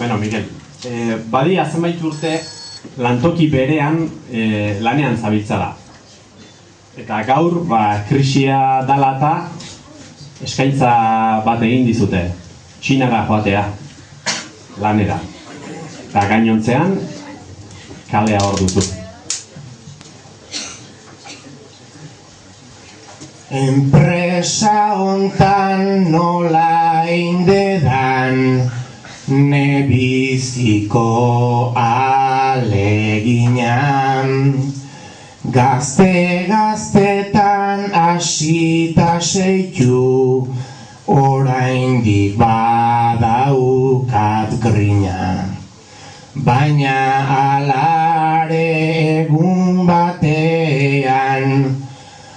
Bueno, Miguel, eh, badi zenbait urte lantoki berean eh, lanean zabiltzala. Eta gaur, ba, krisia dala eta eskaintza bat egin dizute. Txinara joatea, lanera. Eta gainontzean, kalea hor duzu. Enpresa hontan nola indedan ne biziko aleginan Gazte gaztetan asita seitu oraindik badaukat grina. Baina alare egun batean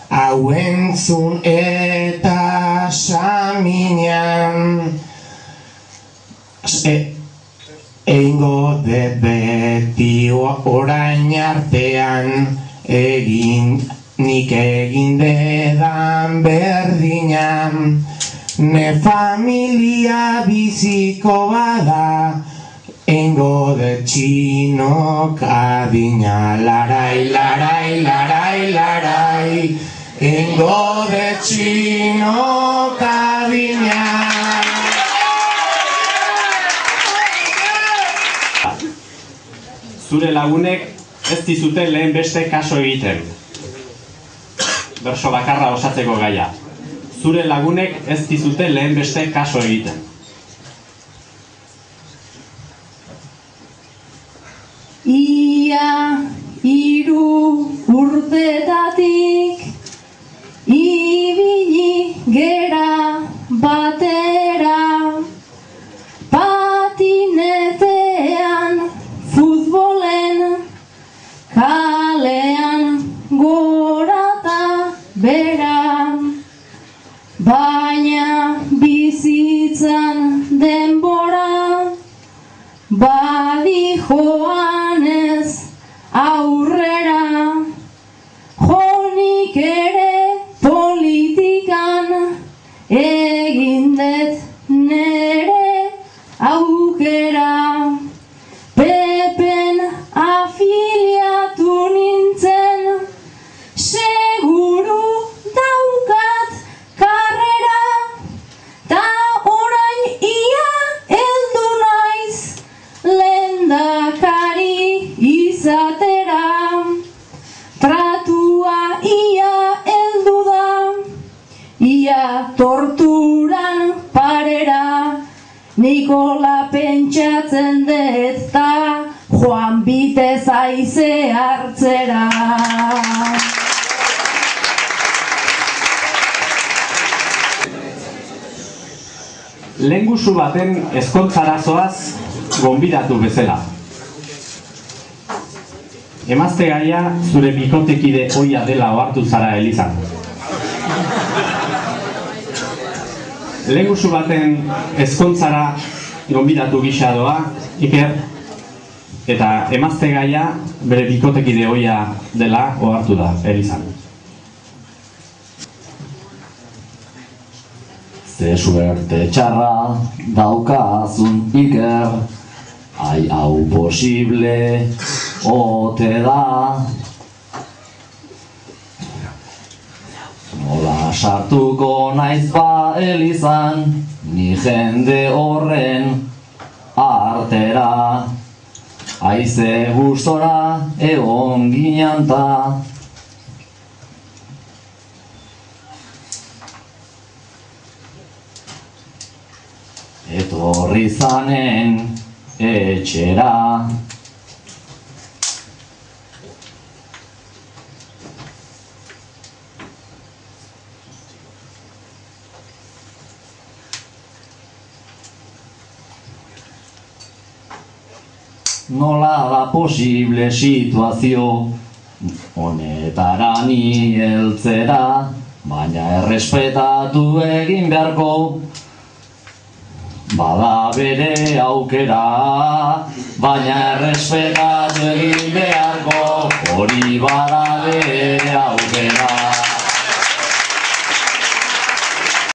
hau entzun eta saminean e, Eingo de beti orain artean egin nik egin dedan berdinan ne familia biziko bada Eingo de txinok adina. Larai, larai, larai, larai Eingo de txinok adina Zure lagunek ez dizute lehen beste kaso egiten. Berso bakarra osatzeko gaia. Zure lagunek ez dizute lehen beste kaso egiten. Ia hiru urtetatik ibili gera baina bizitzan denbora Badi joanez aurrera. Jonik ere politikan Egin dut nere aukera. Pepen afiliatu nintzen torturan parera Nikola pentsatzen dut ta Joan bitez aize hartzera Lengusu baten ezkontzarazoaz gonbidatu bezala. Emazte gaia zure bikotekide oia dela ohartu zara elizan. Lengusu baten ezkontzara gonbidatu gisa doa, Iker, eta emazte gaia bere bikotekide oia dela ohartu da elizan. Ze suerte txarra daukazun iker. Ai hau posible ote da Nola sartuko naiz ba elizan Ni jende horren artera. Aize gustora egon ginean ta. Etorri zanen etxera Nola da posible situazio honetara ni heltzera Baina errespetatu egin beharko. Bada bere aukera, baina errespetatu egin beharko, hori bada bere aukera.